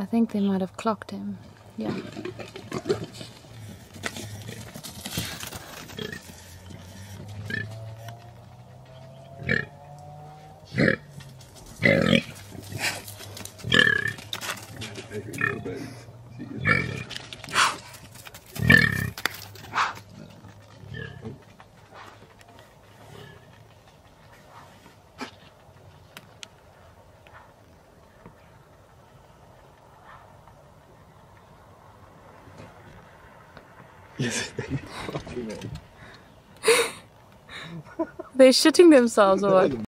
I think they might have clocked him. Yeah. They're shitting themselves or what?